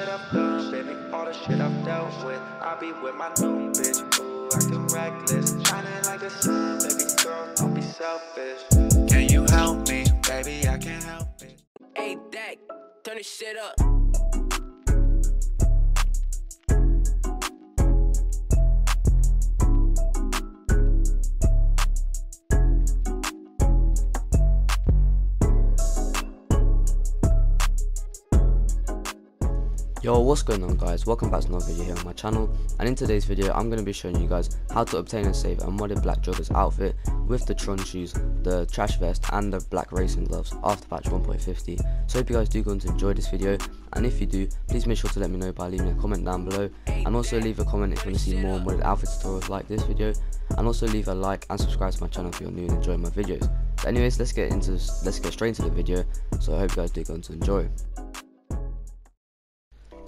shit I've done, baby, all the shit I've dealt with. I be with my new bitch, ooh, acting reckless. Shining like the sun, baby girl, don't be selfish. Can you help me, baby? I can't help it. Hey, Dak, turn this shit up. Yo, what's going on guys? Welcome back to another video here on my channel and in today's video I'm going to be showing you guys how to obtain and save a modded black joggers outfit with the Tron shoes, the trash vest and the black racing gloves after patch 1.50. So hope you guys do going to enjoy this video and if you do, please make sure to let me know by leaving a comment down below and also leave a comment if you want to see more modded outfit tutorials like this video and also leave a like and subscribe to my channel if you're new and enjoying my videos. But anyways, let's get into let's get straight into the video so I hope you guys do going to enjoy.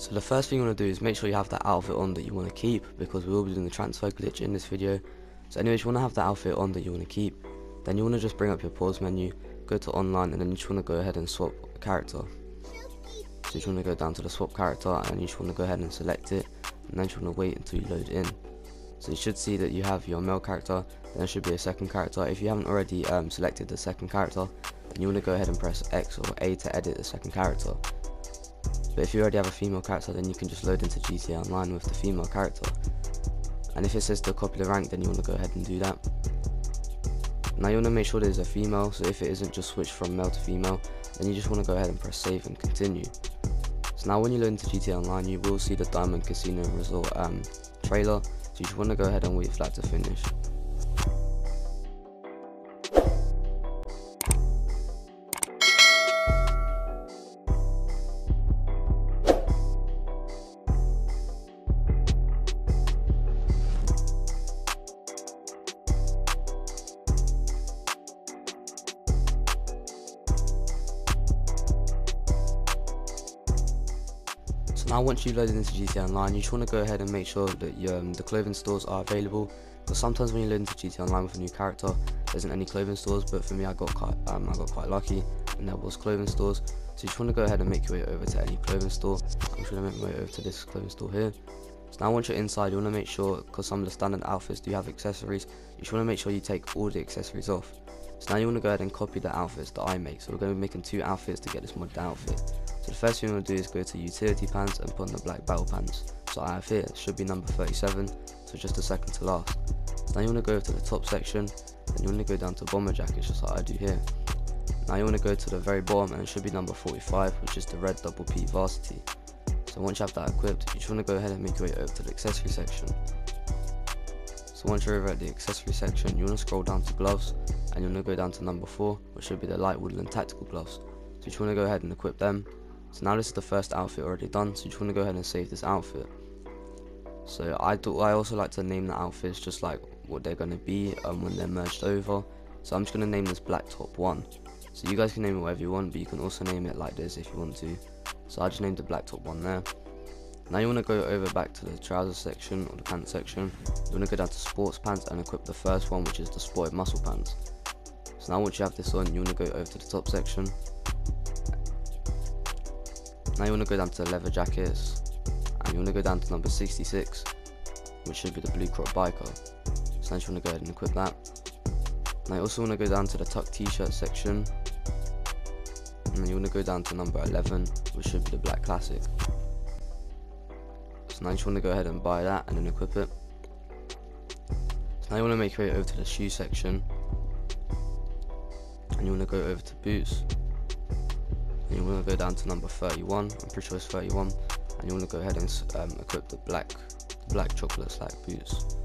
So the first thing you want to do is make sure you have that outfit on that you want to keep because we will be doing the transfer glitch in this video. So anyways, you want to have that outfit on that you want to keep. Then you want to just bring up your pause menu, go to online and then you just want to go ahead and swap a character. So you just want to go down to the swap character and you just want to go ahead and select it and then you want to wait until you load in. So you should see that you have your male character, then there should be a second character. If you haven't already um, selected the second character, then you want to go ahead and press X or A to edit the second character. But if you already have a female character, then you can just load into GTA Online with the female character. And if it says to copy the rank, then you want to go ahead and do that. Now you want to make sure there's a female, so if it isn't just switch from male to female, then you just want to go ahead and press save and continue. So now when you load into GTA Online, you will see the Diamond Casino Resort um, trailer, so you just want to go ahead and wait for that to finish. Now once you've loaded into GTA Online, you just want to go ahead and make sure that your, um, the clothing stores are available. Because sometimes when you load into GTA Online with a new character, there isn't any clothing stores. But for me, I got quite, um, I got quite lucky, and there was clothing stores. So you just want to go ahead and make your way over to any clothing store. I'm just going to make my way over to this clothing store here. So now once you're inside, you want to make sure, because some of the standard outfits do have accessories, you just want to make sure you take all the accessories off. So now you want to go ahead and copy the outfits that I make. So we're going to be making two outfits to get this modded outfit. So the first thing you want to do is go to utility pants and put on the black battle pants. So I have here, should be number 37, so just a second to last. Now you want to go to the top section, and you want to go down to bomber jackets just like I do here. Now you want to go to the very bottom and it should be number 45, which is the red double P varsity. So once you have that equipped, you just want to go ahead and make your way over to the accessory section. So once you're over at the accessory section, you want to scroll down to gloves, and you want to go down to number 4, which should be the light woodland tactical gloves. So you just want to go ahead and equip them, so now this is the first outfit already done, so you just want to go ahead and save this outfit. So I do, I also like to name the outfits just like what they're going to be um, when they're merged over. So I'm just going to name this Black Top 1. So you guys can name it whatever you want, but you can also name it like this if you want to. So I just named the Black Top 1 there. Now you want to go over back to the trousers section or the pants section. You want to go down to sports pants and equip the first one which is the sported muscle pants. So now once you have this on, you want to go over to the top section now you want to go down to the leather jackets and you want to go down to number 66 which should be the blue crop biker. So now you want to go ahead and equip that. Now you also want to go down to the tuck t-shirt section and then you want to go down to number 11 which should be the black classic. So now you just want to go ahead and buy that and then equip it. So now you want to make your way over to the shoe section and you want to go over to boots and you want to go down to number 31 I'm pretty sure it's 31 and you want to go ahead and um, equip the black black chocolate slack boots.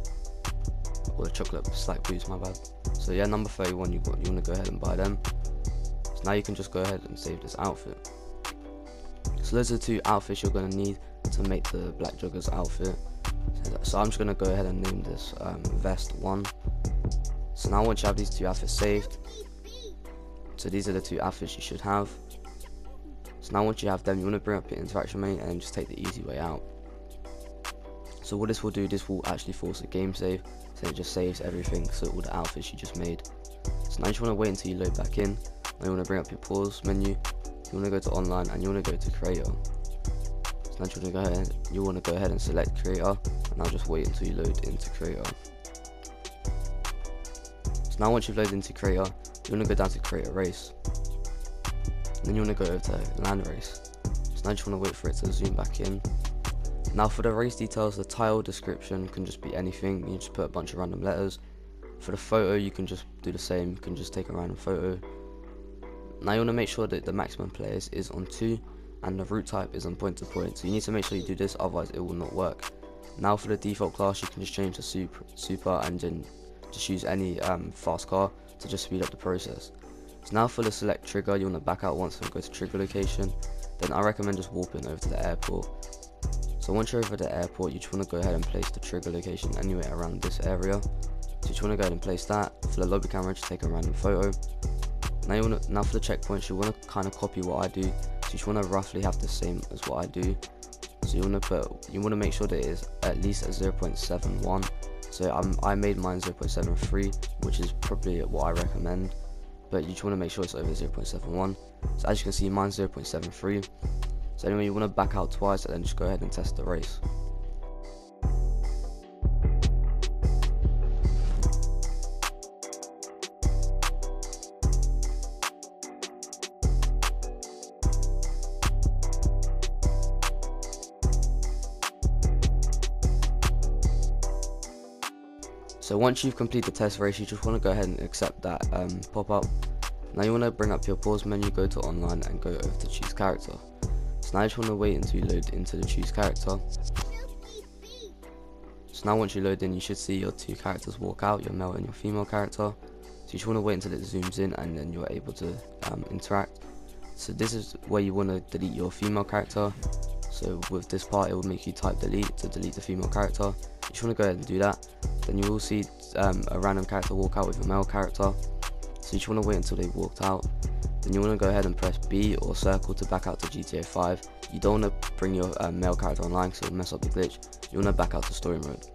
Or the chocolate slack boots my bad. So yeah number 31 you got you want to go ahead and buy them. So now you can just go ahead and save this outfit. So those are two outfits you're going to need to make the black joggers outfit. So I'm just going to go ahead and name this um, vest 1 so now once you have these two outfits saved so these are the two outfits you should have so now once you have them, you want to bring up your interaction menu and just take the easy way out. So what this will do, this will actually force a game save, so it just saves everything, so all the outfits you just made. So now you just want to wait until you load back in, now you want to bring up your pause menu, you want to go to online and you want to go to creator. So now you want to go ahead, you want to go ahead and select creator, and I'll just wait until you load into creator. So now once you've loaded into creator, you want to go down to create a race. Then you want to go over to land race. So now you just want to wait for it to zoom back in. Now for the race details, the title description can just be anything. You just put a bunch of random letters. For the photo, you can just do the same. You can just take a random photo. Now you want to make sure that the maximum players is on 2 and the route type is on point to point. So you need to make sure you do this, otherwise it will not work. Now for the default class, you can just change to super, super and then just use any um, fast car to just speed up the process. So now for the select trigger, you want to back out once and go to trigger location. Then I recommend just warping over to the airport. So once you're over the airport, you just want to go ahead and place the trigger location anywhere around this area. So you just want to go ahead and place that. For the lobby camera, just take a random photo. Now you want to, now for the checkpoints, you want to kind of copy what I do. So you just want to roughly have the same as what I do. So you want to put, you want to make sure that it is at least a 0.71. So I'm, I made mine 0.73, which is probably what I recommend. But you just want to make sure it's over 0.71. So as you can see, mine's 0.73. So anyway, you want to back out twice and then just go ahead and test the race. So once you've completed the test race, you just want to go ahead and accept that um, pop-up. Now you want to bring up your pause menu, go to online and go over to choose character. So now you just want to wait until you load into the choose character. So now once you load in, you should see your two characters walk out, your male and your female character. So you just want to wait until it zooms in and then you're able to um, interact. So this is where you want to delete your female character. So with this part, it will make you type delete to delete the female character. You just want to go ahead and do that then you will see um, a random character walk out with a male character. So you just want to wait until they've walked out. Then you want to go ahead and press B or circle to back out to GTA 5. You don't want to bring your um, male character online because it'll mess up the glitch. You want to back out to story mode.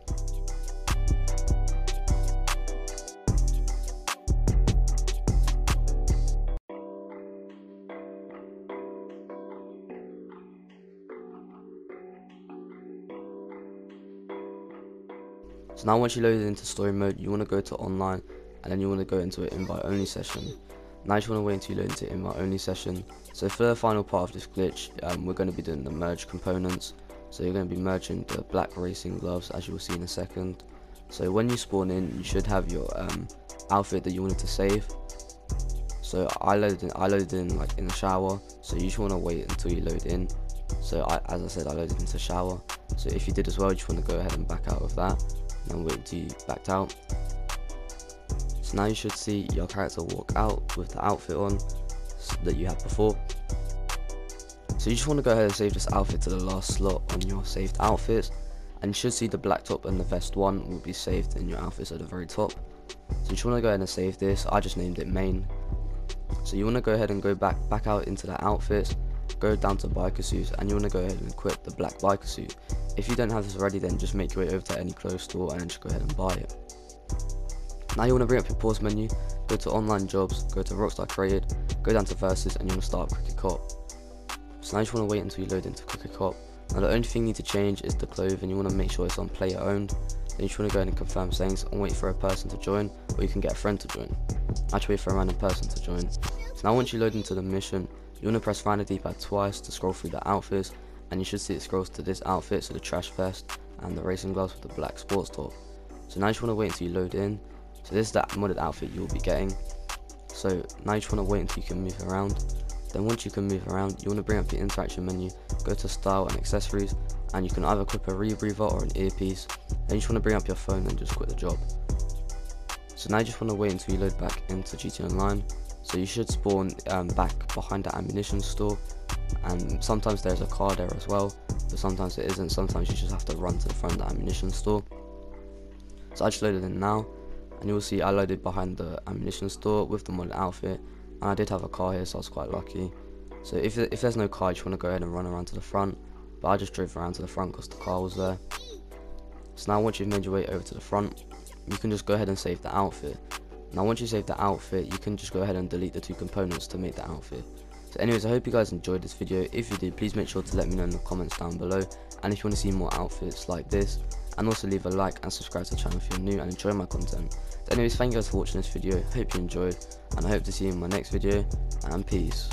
So now once you load it into story mode, you want to go to online and then you want to go into an invite only session. Now you just want to wait until you load into invite only session. So for the final part of this glitch, um, we're going to be doing the merge components. So you're going to be merging the black racing gloves as you will see in a second. So when you spawn in, you should have your um, outfit that you wanted to save. So I loaded in, I loaded in like in the shower. So you just want to wait until you load in. So I, as I said, I loaded into shower. So if you did as well, you just want to go ahead and back out of that and wait until you backed out. So now you should see your character walk out with the outfit on that you had before. So you just want to go ahead and save this outfit to the last slot on your saved outfits and you should see the black top and the vest one will be saved in your outfits at the very top. So you just want to go ahead and save this, I just named it main. So you want to go ahead and go back back out into the outfits, go down to biker suits and you want to go ahead and equip the black biker suit. If you don't have this already then just make your way over to any clothes store and just go ahead and buy it. Now you want to bring up your pause menu, go to online jobs, go to Rockstar Created, go down to versus and you want to start Crooked Cop. So now you just want to wait until you load into Crooked Cop. Now the only thing you need to change is the clothes and you want to make sure it's on player owned. Then you just want to go ahead and confirm settings and wait for a person to join or you can get a friend to join. Actually wait for a random person to join. So now once you load into the mission, you want to press the D-pad twice to scroll through the outfits and you should see it scrolls to this outfit, so the trash vest and the racing gloves with the black sports top. So now you just want to wait until you load in. So this is that modded outfit you will be getting. So now you just want to wait until you can move around. Then once you can move around, you want to bring up the interaction menu, go to style and accessories, and you can either equip a rebreather or an earpiece. Then you just want to bring up your phone and just quit the job. So now you just want to wait until you load back into GTA Online. So you should spawn um, back behind the Ammu-Nation store. And sometimes there's a car there as well but sometimes it isn't. Sometimes you just have to run to the front of the Ammu-Nation store. So I just loaded in now. And you will see I loaded behind the Ammu-Nation store with the model outfit. And I did have a car here so I was quite lucky. So if, if there's no car you just want to go ahead and run around to the front. But I just drove around to the front because the car was there. So now once you've made your way over to the front you can just go ahead and save the outfit now once you save the outfit you can just go ahead and delete the two components to make the outfit So anyways, I hope you guys enjoyed this video. If you did, please make sure to let me know in the comments down below. And if you want to see more outfits like this, and also leave a like and subscribe to the channel if you're new and enjoy my content. So anyways, thank you guys for watching this video. Hope you enjoyed, and I hope to see you in my next video. And peace.